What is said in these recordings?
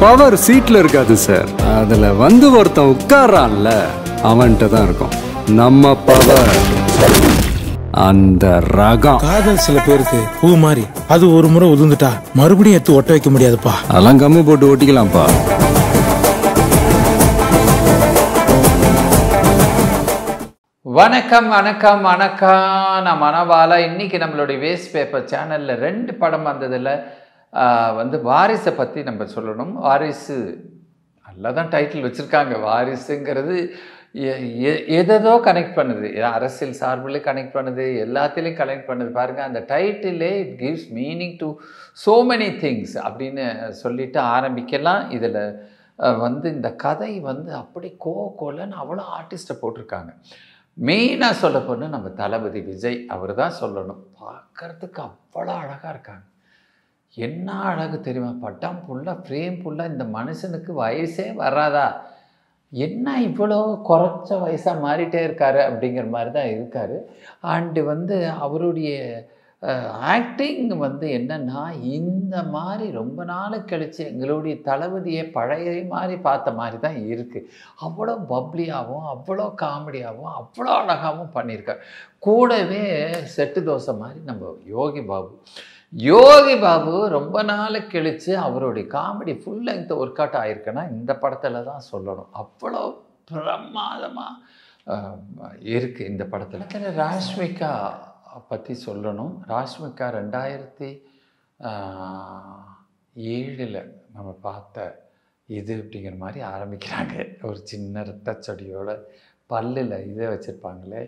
Power சீட்ல இருக்காது sir. அதுல வந்து ஒருத்தன் உட்கார்றான்ல அவன்கிட்ட தான் இருக்கும். நம்ம பவர். அந்த ரகம். காதல் சில பேருக்கு பூ மாதிரி. அது ஒரு முறை உதிர்ந்துட்டா மறுபடியும் எடுத்து ஒட்ட வைக்க முடியாதுப்பா. அதெல்லாம் கம்மி போட்டு ஓட்டிக்கலாம்ப்பா வணக்கம் வணக்கம் வணக்கம். நான் மனபாலா இன்னைக்கு நம்மளுடைய வேஸ்ட் பேப்பர் சேனலில் ரெண்டு படம் வந்ததில் வந்து வாரிசை பற்றி நம்ம சொல்லணும். வாரிசு நல்லா தான் டைட்டில் வச்சுருக்காங்க. வாரிசுங்கிறது எ- எ- கனெக்ட் பண்ணுது. அரசியல் சார்பில் கனெக்ட் பண்ணுது. எல்லாத்துலேயும் கனெக்ட் பண்ணுது. பாருங்கள் அந்த டைட்டிலே it gives meaning to so many things அப்படின்னு சொல்லிட்டு ஆரம்பிக்கலாம். இதில் வந்து இந்த கதை வந்து அப்படி கோ கோலன்னு அவ்வளோ ஆர்டிஸ்ட்டை போட்டிருக்காங்க. மெயினாக சொல்ல போனால் நம்ம தளபதி விஜய் அவர் தான் சொல்லணும். பார்க்கறதுக்கு அவ்வளோ அழகாக இருக்காங்க. என்ன அழகு தெரியுமா? பட்டம் புள்ள ஃப்ரேம் புள்ள இந்த மனுஷனுக்கு வயசே வராதா? என்ன இவ்வளோ குறைச்ச வயசாக மாறிட்டே இருக்காரு அப்படிங்கிற மாதிரி தான் இருக்கார். அண்டு வந்து அவருடைய ஆக்டிங் வந்து என்னென்னா இந்த மாதிரி ரொம்ப நாள் கழித்து எங்களுடைய தளபதியை பழைய மாதிரி பார்த்த மாதிரி தான் இருக்குது அவ்வளோ பப்ளியாகவும் அவ்வளோ காமெடியாகவும் அவ்வளோ அழகாகவும் பண்ணியிருக்காரு. கூடவே செட்டு தோசை மாதிரி நம்ம யோகி பாபு. யோகி பாபு ரொம்ப நாளை கழித்து அவருடைய comedy full length work out ஆயிருக்குன்னா இந்த படத்தில் தான் சொல்லணும். அவ்வளோ பிரமாதமாக இருக்குது இந்த படத்தில். ராஷ்மிகா பற்றி சொல்லணும். ராஷ்மிகா ரெண்டாயிரத்தி ஏழில் நம்ம பார்த்த இது அப்படிங்கிற மாதிரி ஆரம்பிக்கிறாங்க. ஒரு சின்ன ரத்தச்சொடியோட பல்லில் இதை வச்சுருப்பாங்களே.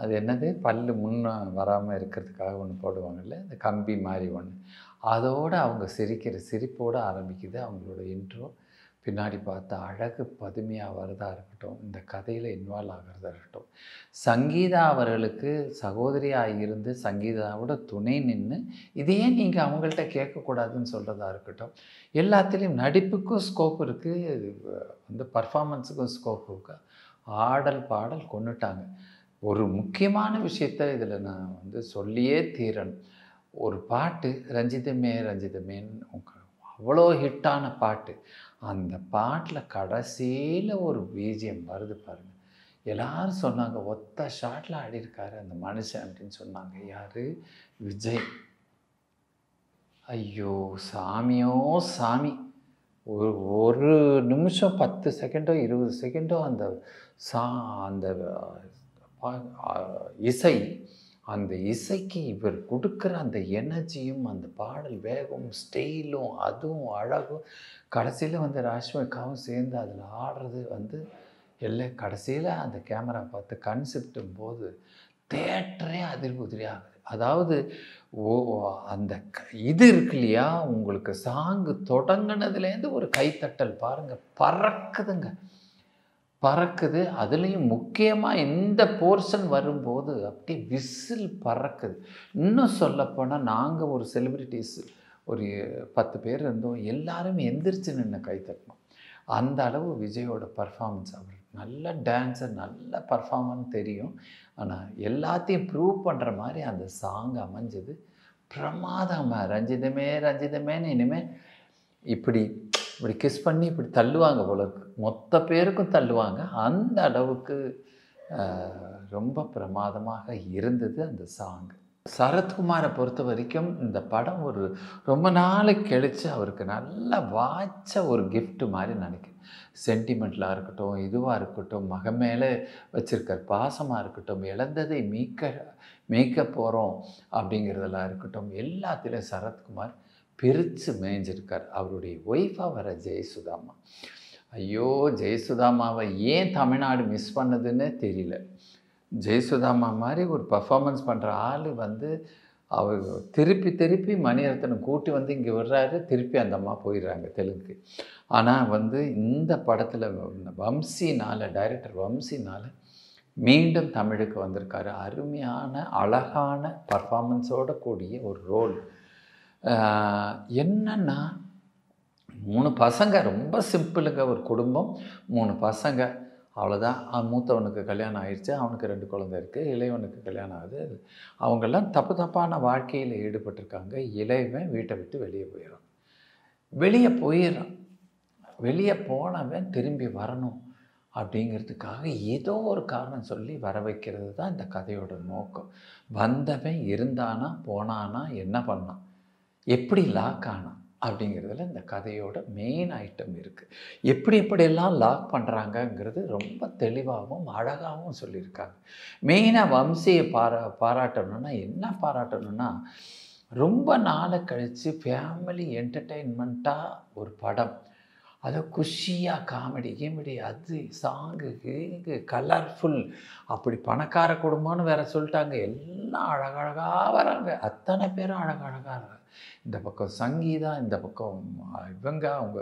அது என்னது? பல்லு முன்ன வராமல் இருக்கிறதுக்காக ஒன்று போடுவாங்கல்ல? இந்த கம்பி மாதிரி ஒன்று அதோடு அவங்க சிரிக்கிற சிரிப்போடு ஆரம்பிக்குது. அவங்களோட இன்ட்ரோ பின்னாடி பார்த்தா அழகு பதுமையாக வரதா இருக்கட்டும். இந்த கதையில் இன்வால்வ் ஆகிறதா இருக்கட்டும். சங்கீதா அவர்களுக்கு சகோதரியாக இருந்து சங்கீதாவோட துணை நின்று இதையே நீங்கள் அவங்கள்ட்ட கேட்கக்கூடாதுன்னு சொல்கிறதா இருக்கட்டும். எல்லாத்துலேயும் நடிப்புக்கும் ஸ்கோப் இருக்குது வந்து பர்ஃபாமன்ஸுக்கும் ஸ்கோப் இருக்குது ஆடல் பாடல் கொண்டுட்டாங்க. ஒரு முக்கியமான விஷயத்த இதில் நான் வந்து சொல்லியே தீரணும். ஒரு பாட்டு ரஞ்சிதமே ரஞ்சிதமேன்னு உங்கள் அவ்வளோ ஹிட்டான பாட்டு. அந்த பாட்டில் கடைசியில் ஒரு பிஜிஎம் வருது பாருங்கள் எல்லாரும் சொன்னாங்க ஒத்த ஷாட்டில் ஆடியிருக்காரு அந்த மனுஷன் அப்படின்னு சொன்னாங்க. யார்? விஜய். ஐயோ சாமியோ சாமி. ஒரு ஒரு நிமிஷம் பத்து செகண்டோ இருபது செகண்டோ அந்த சா அந்த இசை. அந்த இசைக்கு இவர் கொடுக்குற அந்த எனர்ஜியும் அந்த பாடல் வேகம் ஸ்டைலும் அதுவும் அழகும். கடைசியில் வந்து ராஷ்மிகாவும் சேர்ந்து அதில் ஆடுறது வந்து இல்லை கடைசியில் அந்த கேமரா பார்த்து கன்செப்டும் போது தேட்டரே அதிர்புதிரி ஆகுது அதாவது ஓ அந்த க- இது இருக்கு இல்லையா? உங்களுக்கு சாங்கு தொடங்கினதுலேருந்து ஒரு கைத்தட்டல் பாருங்கள் பறக்குதுங்க. பறக்குது. அதுலேயும் முக்கியமாக இந்த போர்ஷன் வரும்போது அப்படியே விசில் பறக்குது. இன்னும் சொல்லப்போனால் நாங்கள் ஒரு செலிப்ரிட்டிஸ் ஒரு பத்து பேர் இருந்தோம். எல்லாரும் எந்திரிச்சு நின்று கை தட்டணும். அந்த அளவு விஜயோட பர்ஃபார்மன்ஸ் அவர் நல்ல டான்ஸர் நல்ல பர்ஃபார்மன்ஸ் தெரியும். ஆனால் எல்லாத்தையும் ப்ரூவ் பண்ணுற மாதிரி அந்த சாங் அமைஞ்சது. பிரமாதமாக ரஞ்சிதமே ரஞ்சிதமேன்னு இனிமேல் இப்படி இப்படி கிஸ் பண்ணி இப்படி தள்ளுவாங்க போல இருக்கு. மொத்த பேருக்கும் தள்ளுவாங்க. அந்த அளவுக்கு ரொம்ப பிரமாதமாக இருந்தது அந்த சாங் சரத்குமாரை பொறுத்த வரைக்கும் இந்த படம் ஒரு ரொம்ப நாளைக்கு கழித்து அவருக்கு நல்ல வாய்ச்ச ஒரு கிஃப்ட்டு மாதிரி நினைக்கிறேன். சென்டிமெண்ட்லாக இருக்கட்டும் இதுவாக இருக்கட்டும் மகன் மேலே வச்சுருக்கிற பாசமாக இருக்கட்டும் இழந்ததை மீட்க மீட்க போகிறோம் அப்படிங்கிறதெல்லாம் இருக்கட்டும் எல்லாத்துலேயும் சரத்குமார் பிரித்து மேய்ஞ்சிருக்கார். அவருடைய ஒய்ஃபாக வர ஜெயசுதாமா. ஐயோ ஜெயசுதாமாவை ஏன் தமிழ்நாடு மிஸ் பண்ணதுன்னு தெரியல. ஜெயசுதாமா மாதிரி ஒரு பர்ஃபாமன்ஸ் பண்ணுற ஆள் வந்து அவர் திருப்பி திருப்பி மணிரத்னம் கூட்டி வந்து இங்கே விடுறாரு திருப்பி அந்த அம்மா போயிடுறாங்க தெலுங்கு ஆனால் வந்து இந்த படத்தில் வம்சினால் டைரக்டர் வம்சினால் மீண்டும் தமிழுக்கு வந்திருக்காரு. அருமையான அழகான பர்ஃபாமன்ஸோடு கூடிய ஒரு ரோல் என்னன்னா மூணு பசங்க ரொம்ப சிம்பிளுங்க ஒரு குடும்பம். மூணு பசங்க அவ்வளோதான் மூத்தவனுக்கு கல்யாணம் ஆயிடுச்சு அவனுக்கு ரெண்டு குழந்தை இருக்குது இளையவனுக்கு கல்யாணம் ஆகுது. அவங்கெல்லாம் தப்பு தப்பான வாழ்க்கையில் ஈடுபட்டிருக்காங்க. இளையவன் வீட்டை விட்டு வெளியே போயிடுறான். வெளியே போயிடுறான். வெளியே போனவன் திரும்பி வரணும் அப்படிங்கிறதுக்காக ஏதோ ஒரு காரணம் சொல்லி வர வைக்கிறது தான் இந்த கதையோட நோக்கம். வந்தவன் இருந்தானா போனானா என்ன பண்ணான்? எப்படி லாக் ஆனான் அப்படிங்கிறதுல இந்த கதையோட மெயின் ஐட்டம் இருக்குது எப்படி எப்படியெல்லாம் லாக் பண்ணுறாங்கங்கிறது ரொம்ப தெளிவாகவும் அழகாகவும் சொல்லியிருக்காங்க. மெயினாக வம்சியை பாரா பாராட்டணும்னா என்ன பாராட்டணும்னா ரொம்ப நாளை கழித்து ஃபேமிலி என்டர்டெயின்மெண்ட்டாக ஒரு படம் அதை குஷியாக காமெடி கீமெடி அது சாங்கு கீங்கு கலர்ஃபுல் அப்படி பணக்கார குடும்பம்னு வேற சொல்லிட்டாங்க. எல்லாம் அழகழகாக வராங்க. அத்தனை பேரும் அழகழகாக இருக்காங்க. இந்த பக்கம் சங்கீதா இந்த பக்கம் இவங்க அவங்க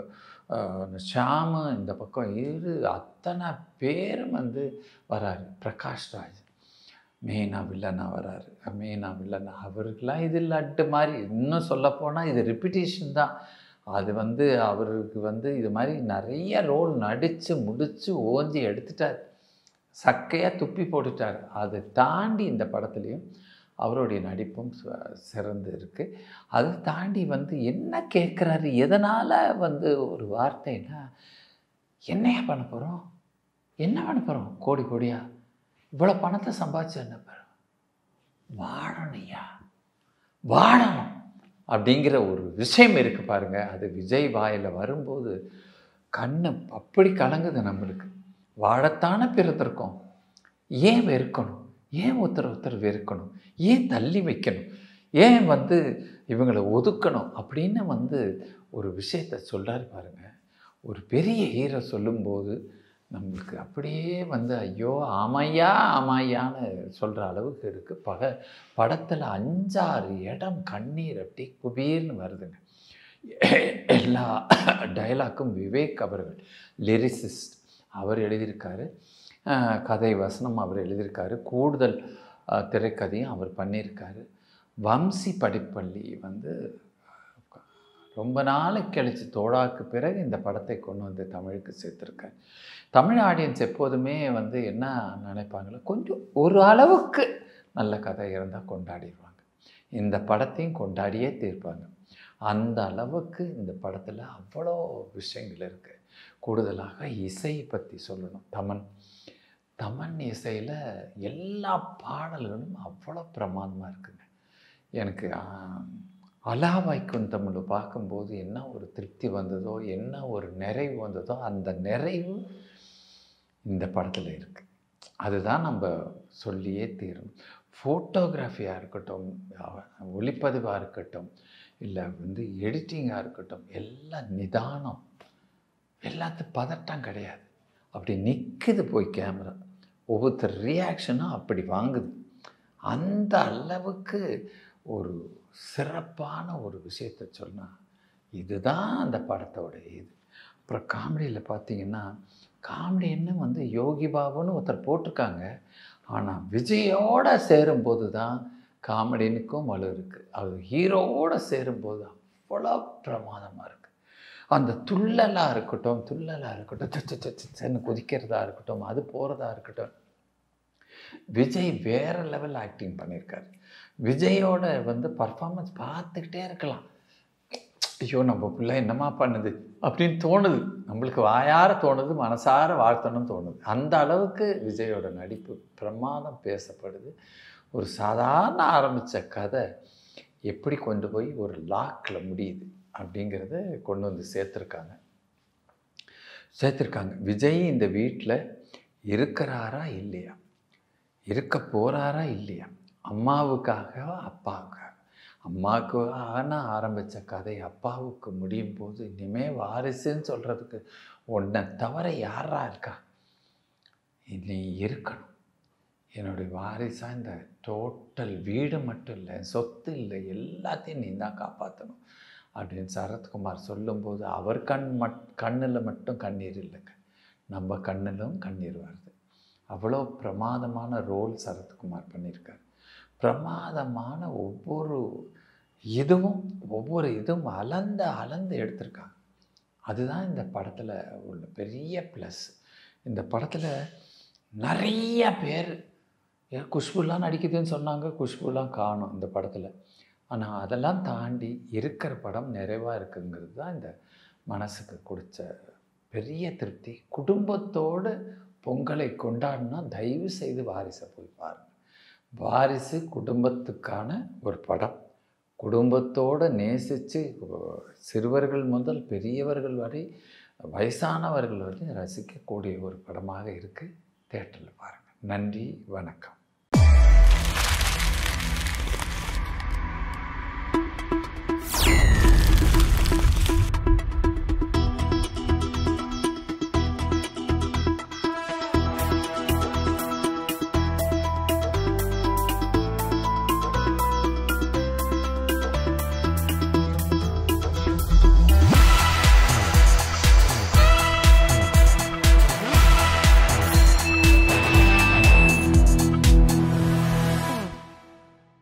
ஷாமு இந்த பக்கம் இரு அத்தனை பேரும் வந்து வராரு. பிரகாஷ் ராஜ் வில்லனாக வில்லனா வராரு. மெயினாக வில்லனா அவருக்கெல்லாம் இது லட்டு மாதிரி. இன்னும் சொல்லப்போனால் இது ரிப்பிட்டேஷன் தான். அது வந்து அவருக்கு வந்து இது மாதிரி நிறைய ரோல் நடித்து முடித்து ஓஞ்சி எடுத்துட்டார். சக்கையாக துப்பி போட்டுட்டார். அதை தாண்டி இந்த படத்துலேயும் அவருடைய நடிப்பும் ச- சிறந்து இருக்குது அதை தாண்டி வந்து என்ன கேட்குறாரு? எதனால் வந்து ஒரு வார்த்தைன்னா என்னையா பண்ண போகிறோம் என்ன பண்ண போகிறோம் கோடி கோடியா? இவ்வளோ பணத்தை சம்பாதிச்சு என்ன பெறும் வாழணும்யா வாழணும். அப்படிங்கிற ஒரு விஷயம் இருக்குது பாருங்க. அது விஜய் வாயில் வரும்போது கண்ணை அப்படி கலங்குது நம்மளுக்கு. வாழத்தான பிறந்திருக்கோம். ஏன் வெறுக்கணும்? ஏன் ஒருத்தர் ஒருத்தர் வெறுக்கணும்? ஏன் தள்ளி வைக்கணும்? ஏன் வந்து இவங்களை ஒதுக்கணும்? அப்படின்னு வந்து ஒரு விஷயத்த சொல்கிறார் பாருங்கள் ஒரு பெரிய ஹீரோ சொல்லும்போது நம்மளுக்கு அப்படியே வந்து ஐயோ ஆமையா ஆமையான்னு சொல்கிற அளவுக்கு இருக்குது பக படத்தில் அஞ்சாறு இடம் கண்ணீர் அப்படி குபீர்னு வருதுங்க. எல்லா டயலாக்கும் விவேக் அவர்கள் லிரிசிஸ்ட் அவர் எழுதியிருக்காரு. கதை வசனம் அவர் எழுதியிருக்காரு. கூடுதல் திரைக்கதையும் அவர் பண்ணியிருக்காரு. வம்சி படிப்பள்ளி வந்து ரொம்ப நாளைக்கு கழித்து தோழாக்கு பிறகு இந்த படத்தை கொண்டு வந்து தமிழுக்கு சேர்த்துருக்கேன் தமிழ் ஆடியன்ஸ் எப்போதுமே வந்து என்ன நினைப்பாங்களோ கொஞ்சம் ஒரு அளவுக்கு நல்ல கதை இருந்தால் கொண்டாடிடுவாங்க. இந்த படத்தையும் கொண்டாடியே தீர்ப்பாங்க. அந்த அளவுக்கு இந்த படத்தில் அவ்வளோ விஷயங்கள் இருக்குது கூடுதலாக இசை பற்றி சொல்லணும். தமன். தமன் இசையில் எல்லா பாடல்களும் அவ்வளோ பிரமாதமாக இருக்குங்க. எனக்கு அலாவாய்க்கும் அலா பார்க்கும்போது என்ன ஒரு திருப்தி வந்ததோ என்ன ஒரு நிறைவு வந்ததோ அந்த நிறைவு இந்த படத்தில் இருக்குது அதுதான் நம்ம சொல்லியே தீரும் ஃபோட்டோகிராஃபியாக இருக்கட்டும் ஒளிப்பதிவாக இருக்கட்டும் இல்லை வந்து எடிட்டிங்காக இருக்கட்டும் எல்லாம் நிதானம். எல்லாத்து பதட்டம் கிடையாது. அப்படி நிற்குது போய் கேமரா ஒவ்வொருத்தர் ரியாக்ஷனும் அப்படி வாங்குது. அந்த அளவுக்கு ஒரு சிறப்பான ஒரு விஷயத்தை சொன்னால் இதுதான் அந்த படத்தோட இது. அப்புறம் காமெடியில் பார்த்தீங்கன்னா காமெடின்னு வந்து யோகி பாபுன்னு ஒருத்தர் போட்டிருக்காங்க. ஆனால் விஜயோட சேரும்போது தான் காமெடினுக்கும் வலு இருக்குது அது ஹீரோவோட சேரும்போது அவ்வளோ பிரமாதமாக இருக்குது அந்த துள்ளலாக இருக்கட்டும் துள்ளலாக இருக்கட்டும் சென்னு குதிக்கிறதா இருக்கட்டும் அது போகிறதா இருக்கட்டும் விஜய் வேறு லெவல் ஆக்டிங் பண்ணியிருக்காரு. விஜயோட வந்து பர்ஃபார்மன்ஸ் பார்த்துக்கிட்டே இருக்கலாம். ஐயோ நம்ம பிள்ளை என்னம்மா பண்ணுது? அப்படின்னு தோணுது. நம்மளுக்கு வாயார தோணுது மனசார வாழ்த்தணும்னு தோணுது. அந்த அளவுக்கு விஜயோட நடிப்பு பிரமாதம் பேசப்படுது. ஒரு சாதாரண ஆரம்பித்த கதை எப்படி கொண்டு போய் ஒரு லாக்கில் முடியுது அப்படிங்கிறத கொண்டு வந்து சேர்த்துருக்காங்க. சேர்த்துருக்காங்க. விஜய் இந்த வீட்டில் இருக்கிறாரா இல்லையா? இருக்க போகிறாரா இல்லையா? அம்மாவுக்காக அப்பாவுக்காக அம்மாவுக்கான ஆரம்பித்த கதை அப்பாவுக்கு முடியும் போது இனிமேல் வாரிசுன்னு சொல்கிறதுக்கு உன்னை தவிர யாரா இருக்கா? நீ இருக்கணும். என்னுடைய வாரிசாக இந்த டோட்டல் வீடு மட்டும் இல்லை சொத்து இல்லை எல்லாத்தையும் நீ தான் காப்பாற்றணும் அப்படின்னு சரத்குமார் சொல்லும்போது அவர் கண் மட் கண்ணில் மட்டும் கண்ணீர் இல்லைங்க. நம்ம கண்ணிலும் கண்ணீர் வருது. அவ்வளோ பிரமாதமான ரோல் சரத்குமார் பண்ணியிருக்கார். பிரமாதமான ஒவ்வொரு இதுவும் ஒவ்வொரு இதுவும் அலந்து அலந்து எடுத்திருக்காங்க. அதுதான் இந்த படத்தில் உள்ள பெரிய ப்ளஸ் இந்த படத்தில் நிறைய பேர் குஷ்புலாம் நடிக்குதுன்னு சொன்னாங்க குஷ்புலாம் காணும் இந்த படத்தில். ஆனால் அதெல்லாம் தாண்டி இருக்கிற படம் நிறைவாக இருக்குங்கிறது தான் இந்த மனசுக்கு கொடுத்த பெரிய திருப்தி. குடும்பத்தோடு பொங்கலை கொண்டாடினா தயவு செய்து வாரிசை போய் பாருங்கள் வாரிசு குடும்பத்துக்கான ஒரு படம். குடும்பத்தோடு நேசித்து சிறுவர்கள் முதல் பெரியவர்கள் வரை வயசானவர்கள் வரை ரசிக்கக்கூடிய ஒரு படமாக இருக்குது தேட்டரில் பாருங்கள் நன்றி வணக்கம்.